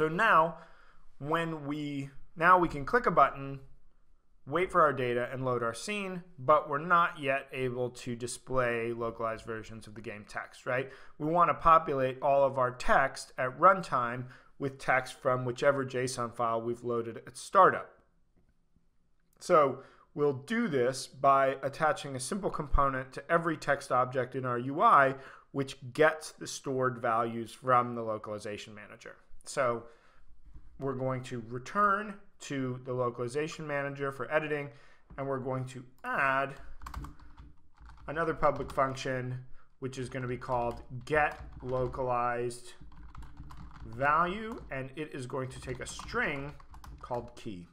So now when we now we can click a button, wait for our data and load our scene, but we're not yet able to display localized versions of the game text, right? We want to populate all of our text at runtime with text from whichever JSON file we've loaded at startup. So we'll do this by attaching a simple component to every text object in our UI, which gets the stored values from the localization manager. So we're going to return to the localization manager for editing, and we're going to add another public function, which is going to be called get localized value, and it is going to take a string called key.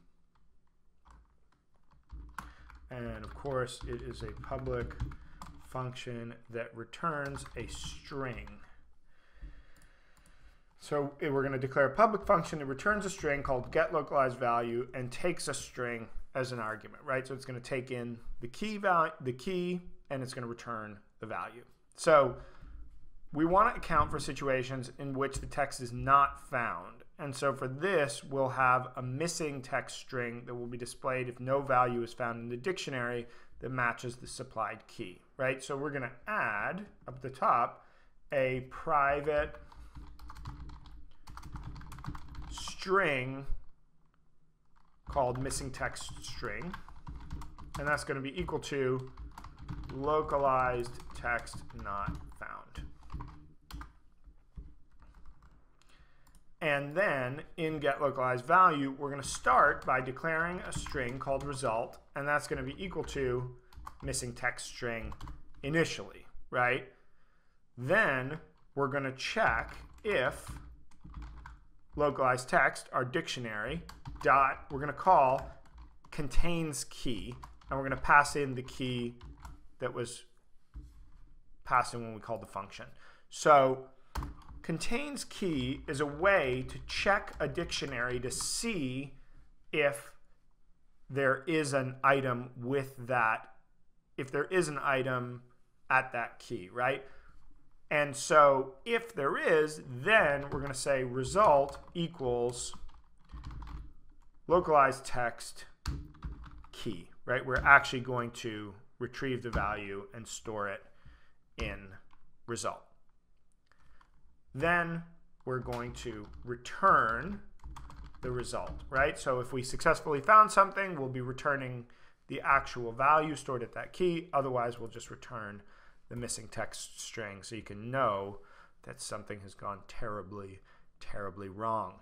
And of course, it is a public function that returns a string. So eh, we're going to declare a public function that returns a string called get localized value and takes a string as an argument, right? So it's going to take in the key value, the key, and it's going to return the value. So we want to account for situations in which the text is not found. And so for this, we'll have a missing text string that will be displayed if no value is found in the dictionary that matches the supplied key, right? So we're going to add up at the top a private string called missing text string. And that's going to be equal to localized text not found. And then in get localized value, we're going to start by declaring a string called result, and that's going to be equal to missing text string initially, right? Then we're going to check if localized text, our dictionary, dot, we're going to call contains key, and we're going to pass in the key that was passed in when we called the function. So contains key is a way to check a dictionary to see if there is an item with that, if there is an item at that key, right? And so if there is, then we're going to say result equals localized text key, right? We're actually going to retrieve the value and store it in result. Then we're going to return the result, right? So if we successfully found something, we'll be returning the actual value stored at that key. Otherwise, we'll just return the missing text string so you can know that something has gone terribly, terribly wrong.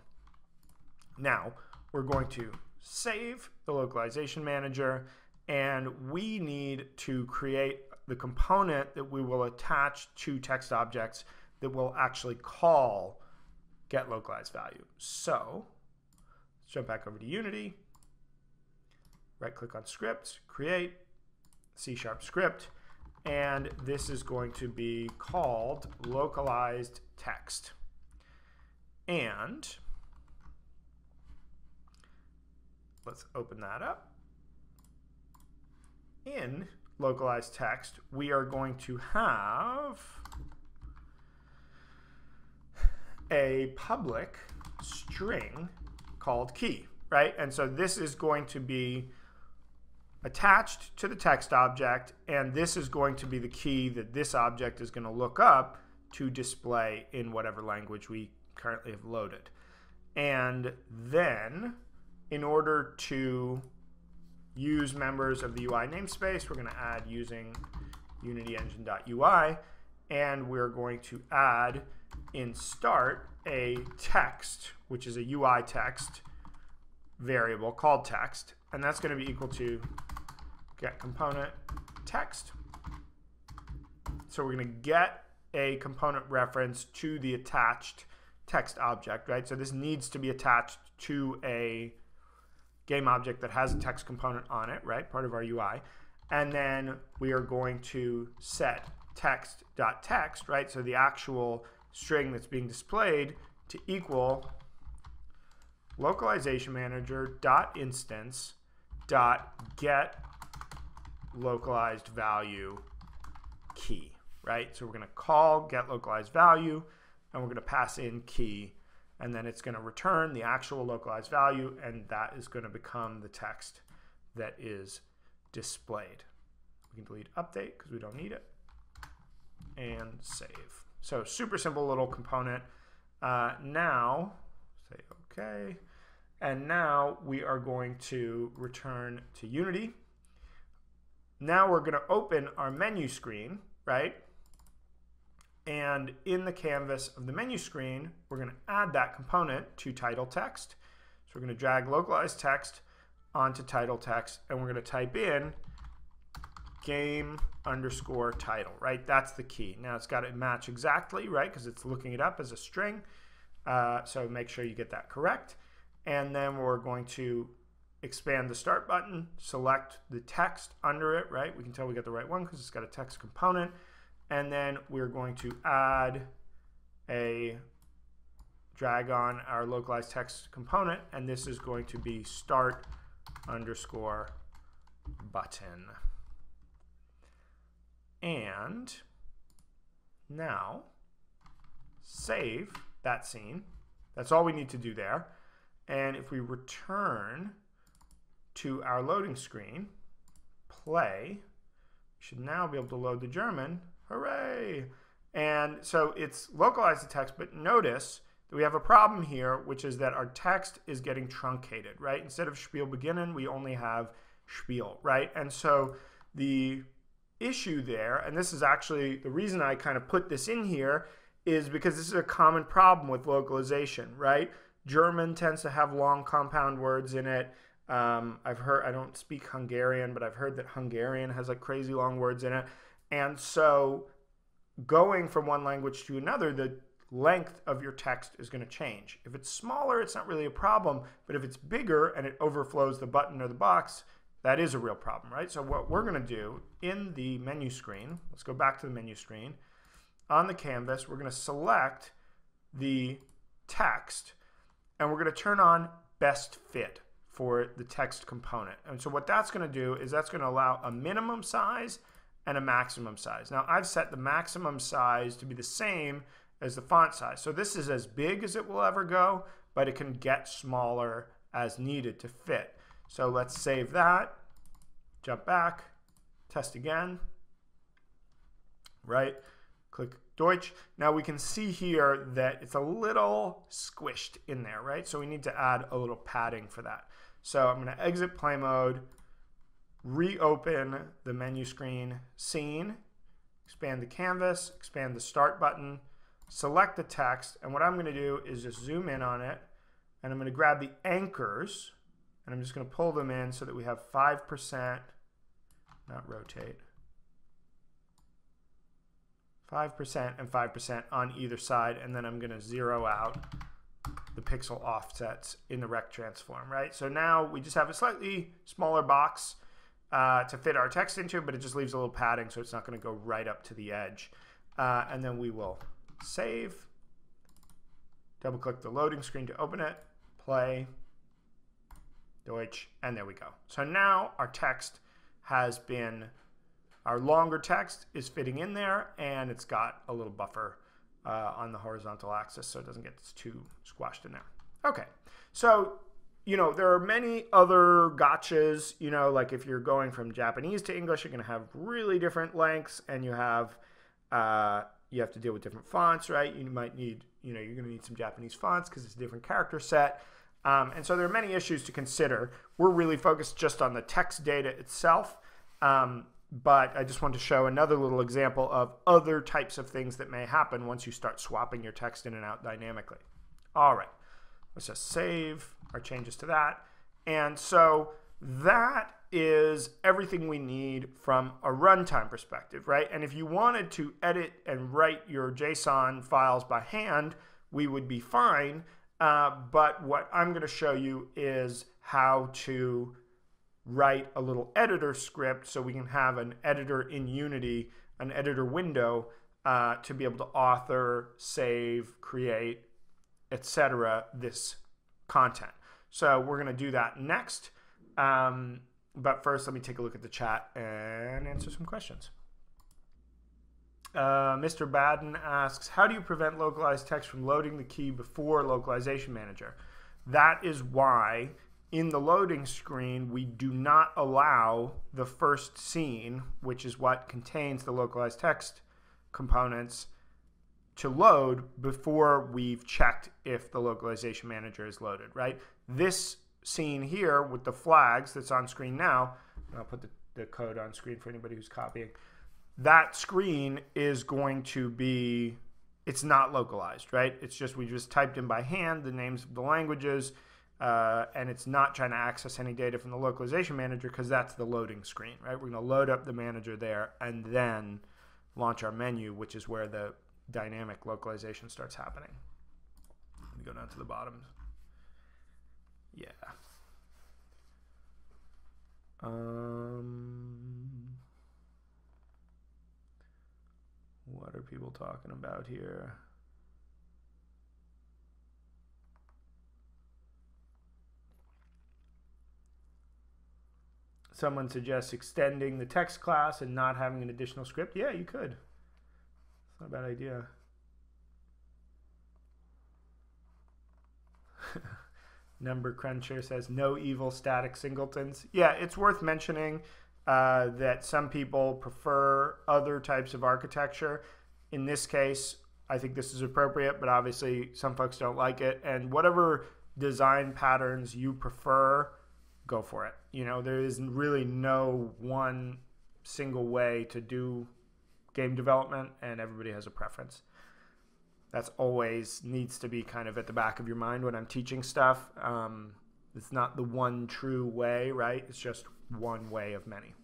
Now, we're going to save the localization manager and we need to create the component that we will attach to text objects that will actually call get localized value. So let's jump back over to Unity, right click on scripts, create, C sharp script, and this is going to be called localized text. And let's open that up. In localized text, we are going to have a public string called key, right? And so this is going to be attached to the text object, and this is going to be the key that this object is going to look up to display in whatever language we currently have loaded. And then, in order to use members of the UI namespace, we're going to add using unityengine.ui, and we're going to add in start a text, which is a UI text variable called text, and that's going to be equal to get component text. So we're going to get a component reference to the attached text object, right? So this needs to be attached to a game object that has a text component on it, right? Part of our UI. And then we are going to set text.text, .text, right? So the actual string that's being displayed to equal localization manager dot instance dot get localized value key, right? So we're going to call get localized value, and we're going to pass in key and then it's going to return the actual localized value, and that is going to become the text that is displayed. We can delete update because we don't need it, and save. So super simple little component. Uh, now, say OK, and now we are going to return to Unity. Now we're going to open our menu screen, right? And in the canvas of the menu screen, we're going to add that component to title text. So we're going to drag localized text onto title text, and we're going to type in game underscore title, right? That's the key. Now it's got to match exactly, right? Because it's looking it up as a string. Uh, so make sure you get that correct. And then we're going to expand the start button, select the text under it, right? We can tell we got the right one because it's got a text component. And then we're going to add a drag on our localized text component and this is going to be start underscore button. And now save that scene. That's all we need to do there. And if we return to our loading screen play we should now be able to load the German Hooray! And so it's localized the text, but notice that we have a problem here, which is that our text is getting truncated, right? Instead of Spiel beginnen, we only have Spiel, right? And so the issue there, and this is actually the reason I kind of put this in here, is because this is a common problem with localization, right? German tends to have long compound words in it. Um, I've heard, I don't speak Hungarian, but I've heard that Hungarian has like crazy long words in it. And so going from one language to another, the length of your text is going to change. If it's smaller, it's not really a problem, but if it's bigger and it overflows the button or the box, that is a real problem, right? So what we're going to do in the menu screen, let's go back to the menu screen. On the canvas, we're going to select the text and we're going to turn on best fit for the text component. And so what that's going to do is that's going to allow a minimum size and a maximum size. Now I've set the maximum size to be the same as the font size. So this is as big as it will ever go, but it can get smaller as needed to fit. So let's save that, jump back, test again, right? Click Deutsch. Now we can see here that it's a little squished in there, right? So we need to add a little padding for that. So I'm going to exit play mode, reopen the menu screen scene, expand the canvas, expand the start button, select the text, and what I'm going to do is just zoom in on it, and I'm going to grab the anchors, and I'm just going to pull them in so that we have 5%, not rotate, 5% and 5% on either side, and then I'm going to zero out the pixel offsets in the Rect Transform, right? So now we just have a slightly smaller box uh, to fit our text into, but it just leaves a little padding so it's not going to go right up to the edge. Uh, and then we will save, double click the loading screen to open it, play, Deutsch, and there we go. So now our text has been, our longer text is fitting in there and it's got a little buffer uh, on the horizontal axis so it doesn't get too squashed in there. Okay, so you know, there are many other gotchas, you know, like if you're going from Japanese to English, you're going to have really different lengths and you have, uh, you have to deal with different fonts, right? You might need, you know, you're going to need some Japanese fonts because it's a different character set. Um, and so there are many issues to consider. We're really focused just on the text data itself. Um, but I just want to show another little example of other types of things that may happen once you start swapping your text in and out dynamically. All right. Let's just save our changes to that. And so that is everything we need from a runtime perspective, right? And if you wanted to edit and write your JSON files by hand, we would be fine. Uh, but what I'm going to show you is how to write a little editor script so we can have an editor in Unity, an editor window uh, to be able to author, save, create, etc. this content. So we're going to do that next. Um, but first, let me take a look at the chat and answer some questions. Uh, Mr. Baden asks, how do you prevent localized text from loading the key before localization manager? That is why in the loading screen, we do not allow the first scene, which is what contains the localized text components, to load before we've checked if the localization manager is loaded, right? This scene here with the flags that's on screen now, I'll put the, the code on screen for anybody who's copying. That screen is going to be, it's not localized, right? It's just, we just typed in by hand the names of the languages, uh, and it's not trying to access any data from the localization manager because that's the loading screen, right? We're going to load up the manager there and then launch our menu, which is where the dynamic localization starts happening. Let me go down to the bottom. Yeah. Um, what are people talking about here? Someone suggests extending the text class and not having an additional script. Yeah, you could. It's not a bad idea. Number Cruncher says no evil static singletons. Yeah, it's worth mentioning uh, that some people prefer other types of architecture. In this case, I think this is appropriate, but obviously some folks don't like it. And whatever design patterns you prefer, go for it. You know, there is really no one single way to do game development, and everybody has a preference. That's always needs to be kind of at the back of your mind when I'm teaching stuff. Um, it's not the one true way, right? It's just one way of many.